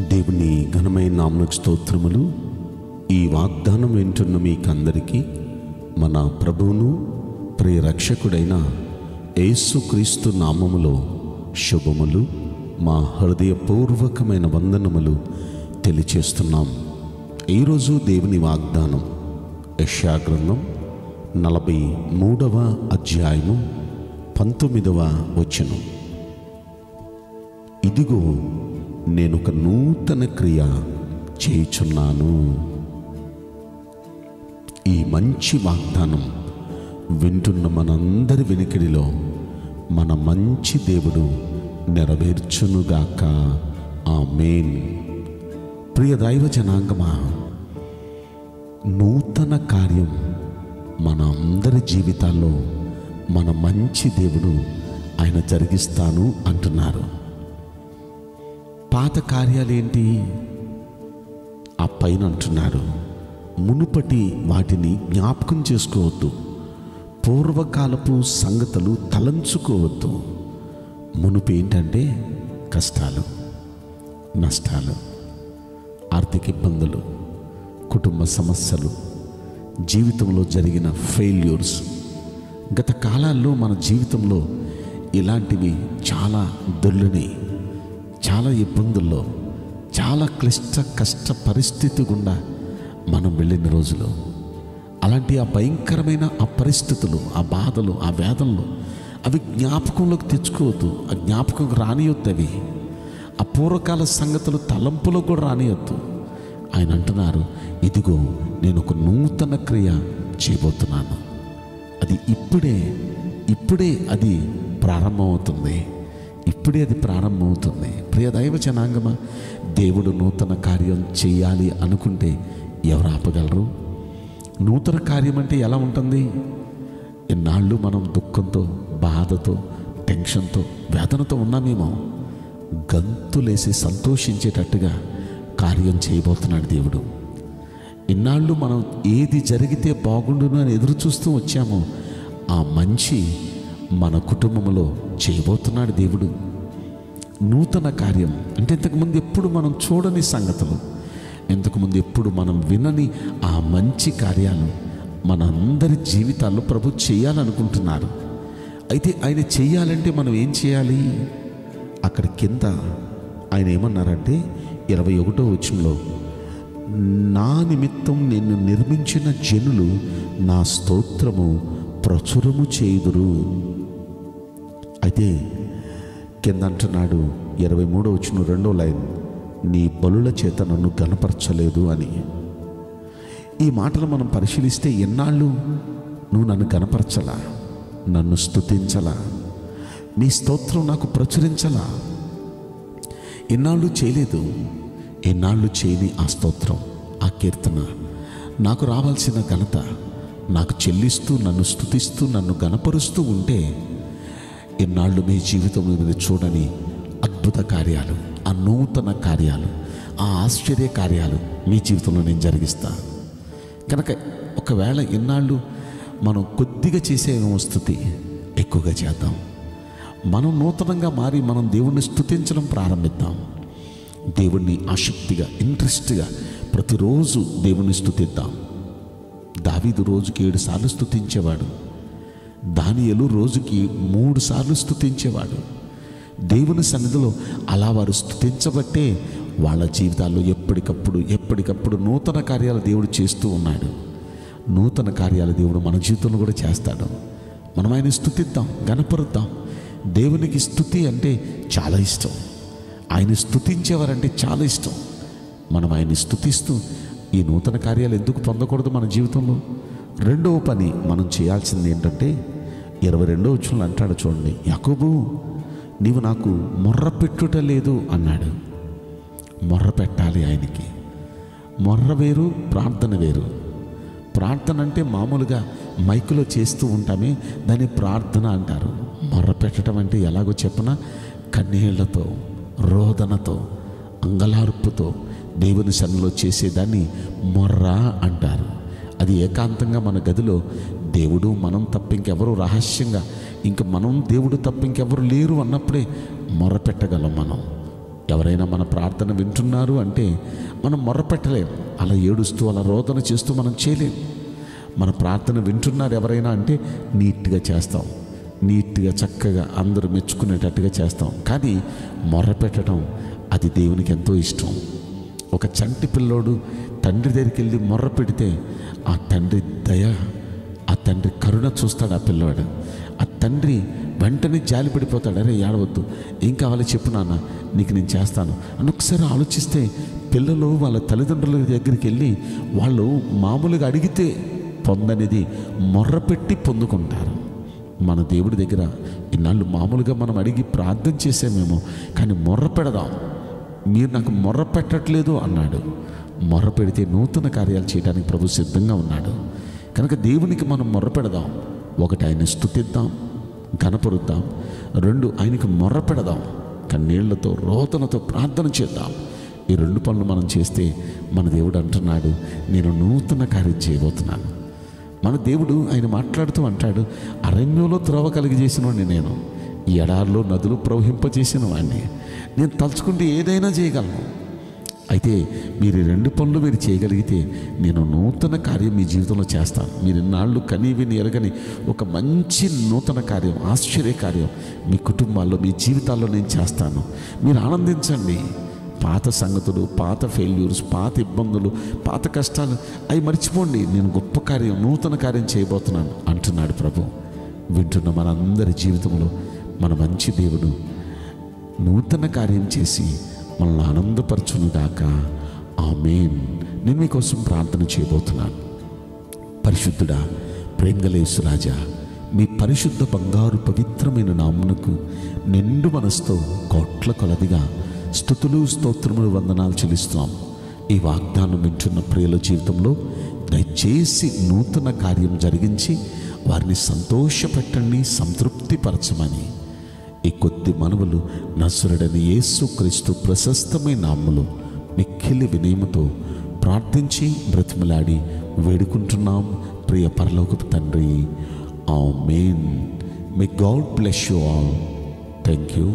దేవుని ఘనమైన నామకు స్తోత్రములు. ఈ వాగ్దానం వింటున్న మీకందరికీ మన ప్రభువును ప్రియరక్షకుడైన యేసుక్రీస్తు నామములో శుభములు. మా హృదయపూర్వకమైన వందనములు తెలియచేస్తున్నాం. ఈరోజు దేవుని వాగ్దానం యశాగ్రంథం నలభై మూడవ అధ్యాయము పంతొమ్మిదవ వచనం. ఇదిగో నేను ఒక నూతన క్రియ చేయుచున్నాను. ఈ మంచి వాగ్దానం వింటున్న మనందరి వెనుకడిలో మన మంచి దేవుడు నెరవేర్చునుగాక. ఆ మేన్ ప్రియ దైవ జనాంగమా నూతన కార్యం మన అందరి జీవితాల్లో మన మంచి దేవుడు ఆయన జరిగిస్తాను అంటున్నారు. పాత కార్యాలేంటి? ఆ పైన అంటున్నారు మునుపటి వాటిని జ్ఞాపకం చేసుకోవద్దు. పూర్వకాలపు సంగతులు తలంచుకోవద్దు. మునుపు ఏంటంటే కష్టాలు నష్టాలు ఆర్థిక ఇబ్బందులు కుటుంబ సమస్యలు జీవితంలో జరిగిన ఫెయిల్యూర్స్. గత కాలాల్లో మన జీవితంలో ఇలాంటివి చాలా దొల్లినాయి చాలా ఇబ్బందుల్లో చాలా క్లిష్ట కష్ట పరిస్థితి గుండా మనం వెళ్ళిన రోజులు. అలాంటి ఆ భయంకరమైన ఆ పరిస్థితులు ఆ బాధలు ఆ వేదనలు అవి జ్ఞాపకంలోకి తెచ్చుకోవద్దు ఆ జ్ఞాపకం రానియొద్దు అవి. ఆ పూర్వకాల సంగతులు తలంపులో కూడా రానియొద్దు. ఆయన అంటున్నారు ఇదిగో నేను ఒక నూతన క్రియ చేయబోతున్నాను. అది ఇప్పుడే ఇప్పుడే అది ప్రారంభమవుతుంది. ఇప్పుడే అది ప్రారంభమవుతుంది. ప్రియ దైవ జనాంగమ దేవుడు నూతన కార్యం చేయాలి అనుకుంటే ఎవరు ఆపగలరు? నూతన కార్యం అంటే ఎలా ఉంటుంది? ఇన్నాళ్ళు మనం దుఃఖంతో బాధతో టెన్షన్తో వేదనతో ఉన్నామేమో గంతులేసి సంతోషించేటట్టుగా కార్యం చేయబోతున్నాడు దేవుడు. ఇన్నాళ్ళు మనం ఏది జరిగితే బాగుండును అని ఎదురు చూస్తూ వచ్చామో ఆ మంచి మన కుటుంబంలో చేయబోతున్నాడు దేవుడు. నూతన కార్యం. అంటే ఇంతకుముందు ఎప్పుడు మనం చూడని సంగతులు. ఇంతకుముందు ఎప్పుడు మనం వినని ఆ మంచి కార్యాలు మన అందరి జీవితాల్లో ప్రభు చేయాలనుకుంటున్నారు. అయితే ఆయన చేయాలంటే మనం ఏం చేయాలి? అక్కడ కింద ఆయన ఏమన్నారంటే ఇరవై ఒకటో వచ్చంలో నా నిమిత్తం నిన్ను నిర్మించిన జనులు నా స్తోత్రము ప్రచురము చేయుదురు. అయితే కింద అంటున్నాడు ఇరవై మూడో వచ్చిన రెండో లైన్ నీ బలుల చేత నన్ను గనపరచలేదు అని. ఈ మాటలు మనం పరిశీలిస్తే ఎన్నాళ్ళు నువ్వు నన్ను గనపరచలా నన్ను స్తుతించలా నీ స్తోత్రం నాకు ప్రచురించలా? ఎన్నాళ్ళు చేయలేదు ఎన్నాళ్ళు చేయని ఆ స్తోత్రం ఆ కీర్తన. నాకు రావాల్సిన ఘనత నాకు చెల్లిస్తూ నన్ను స్తుతిస్తూ నన్ను గనపరుస్తూ ఉంటే ఎన్నాళ్ళు మీ జీవితంలో మీరు చూడని అద్భుత కార్యాలు ఆ నూతన కార్యాలు ఆ ఆశ్చర్య కార్యాలు మీ జీవితంలో నేను జరిగిస్తా. కనుక ఒకవేళ ఎన్నాళ్ళు మనం కొద్దిగా చేసేమో స్థుతి ఎక్కువగా చేద్దాం. మనం నూతనంగా మారి మనం దేవుణ్ణి స్థుతించడం ప్రారంభిద్దాం. దేవుణ్ణి ఆసక్తిగా ఇంట్రెస్ట్గా ప్రతిరోజు దేవుణ్ణి స్థుతిద్దాం దావీదు రోజుకి ఏడు సార్లు స్థుతించేవాడు దానియలు రోజుకి మూడు సార్లు స్తుతించేవాడు. దేవుని సన్నిధిలో అలా వారు స్థుతించబట్టే వాళ్ళ జీవితాల్లో ఎప్పటికప్పుడు ఎప్పటికప్పుడు నూతన కార్యాలు దేవుడు చేస్తూ ఉన్నాడు. నూతన కార్యాలు దేవుడు మన జీవితంలో కూడా చేస్తాడు. మనం ఆయన స్థుతిద్దాం గణపరుద్దాం. దేవునికి స్థుతి అంటే చాలా ఇష్టం. ఆయన స్థుతించేవారంటే చాలా ఇష్టం. మనం ఆయన్ని స్థుతిస్తూ ఈ నూతన కార్యాలు ఎందుకు పొందకూడదు మన జీవితంలో? రెండవ పని మనం చేయాల్సింది ఏంటంటే ఇరవై రెండో వచ్చిన అంటాడు చూడండి యాకోబు నీవు నాకు మొర్ర పెట్టుట లేదు అన్నాడు. మొర్ర పెట్టాలి ఆయనకి. మొర్ర వేరు ప్రార్థన వేరు. ప్రార్థన అంటే మామూలుగా మైకులో చేస్తూ ఉంటామే దాన్ని ప్రార్థన అంటారు. మొర్ర పెట్టడం అంటే ఎలాగో చెప్పినా? కన్నీళ్ళతో రోదనతో అంగలార్పుతో దేవుని సన్నిలో చేసేదాన్ని మొర్ర అంటారు. అది ఏకాంతంగా మన గదిలో దేవుడు మనం తప్ప ఇంకెవరు రహస్యంగా ఇంక మనం దేవుడు తప్ప ఇంకెవరు లేరు అన్నప్పుడే మొరపెట్టగలం మనం. ఎవరైనా మన ప్రార్థన వింటున్నారు అంటే మనం మొరపెట్టలేం. అలా ఏడుస్తూ అలా రోదన చేస్తూ మనం చేయలేం. మన ప్రార్థన వింటున్నారు ఎవరైనా అంటే నీట్గా చేస్తాం. నీట్గా చక్కగా అందరూ మెచ్చుకునేటట్టుగా చేస్తాం. కానీ మొర్రపెట్టడం అది దేవునికి ఎంతో ఇష్టం. ఒక చంటి పిల్లోడు తండ్రి దగ్గరికి వెళ్ళి మొర్ర పెడితే ఆ తండ్రి దయ తండ్రి కరుణ చూస్తాడు ఆ పిల్లవాడు ఆ తండ్రి వెంటనే జాలి పడిపోతాడు. అరే ఏడవద్దు. ఏం కావాలో చెప్పు నాన్న. నీకు నేను చేస్తాను. అని ఒకసారి ఆలోచిస్తే పిల్లలు వాళ్ళ తల్లిదండ్రుల దగ్గరికి వెళ్ళి వాళ్ళు మామూలుగా అడిగితే పొందనేది మొర్రపెట్టి పొందుకుంటారు. మన దేవుడి దగ్గర ఇన్నాళ్ళు మామూలుగా మనం అడిగి ప్రార్థన చేసామేమో కానీ మొర్ర పెడదాం. మీరు నాకు మొర్ర పెట్టట్లేదు అన్నాడు. మొర్ర పెడితే నూతన కార్యాలు చేయడానికి ప్రభు సిద్ధంగా ఉన్నాడు. కనుక దేవునికి మనం మొర్రపెడదాం ఒకటి ఆయన స్థుతిద్దాం కనపరుద్దాం రెండు ఆయనకి మొర్రపెడదాం కన్నీళ్ళతో రోతనతో ప్రార్థన చేద్దాం. ఈ రెండు పనులు మనం చేస్తే మన దేవుడు అంటున్నాడు నేను నూతన కార్యం చేయబోతున్నాను. మన దేవుడు ఆయన మాట్లాడుతూ అంటాడు అరణ్యంలో త్రోవ కలిగజేసిన వాడిని నేను ఈ ఎడారిలో నదులు ప్రవహింపజేసిన వాడిని నేను తలుచుకుంటే ఏదైనా చేయగలను. అయితే మీరు రెండు పనులు మీరు చేయగలిగితే నేను నూతన కార్యం మీ జీవితంలో చేస్తాను. మీరు ఇన్నాళ్ళు కని విని ఎరగని ఒక మంచి నూతన కార్యం ఆశ్చర్య కార్యం మీ కుటుంబాల్లో మీ జీవితాల్లో నేను చేస్తాను. మీరు ఆనందించండి. పాత సంగతులు పాత ఫెయిల్యూర్స్ పాత ఇబ్బందులు పాత కష్టాలు అవి మర్చిపోండి. నేను గొప్ప కార్యం నూతన కార్యం చేయబోతున్నాను అంటున్నాడు ప్రభు. వింటున్న మనందరి జీవితంలో మన మంచి దేవుడు నూతన కార్యం చేసి మనల్ని ఆనందపరచునుగాక ఆమెన్. నేను మీకోసం ప్రార్థన చేయబోతున్నాను. పరిశుద్ధుడా ప్రేంగలేసురాజా మీ పరిశుద్ధ బంగారు పవిత్రమైన నామునకు నిండు మనసుతో కోట్ల కొలదిగా స్థుతులు స్తోత్రములు వందనాలు చెల్లిస్తున్నాం. ఈ వాగ్దానం వింటున్న ప్రియుల జీవితంలో దయచేసి నూతన కార్యం జరిగించి వారిని సంతోషపెట్టండి సంతృప్తిపరచమని. ఈ కొద్ది మనవులు నసురుడని యేసు క్రీస్తు ప్రశస్తమైన నామములు మిక్కిలి వినయముతో ప్రార్థించి బ్రతిమలాడి వేడుకుంటున్నాం. ప్రియ పరలోకపు తండ్రి ఆ main may God bless you all thank you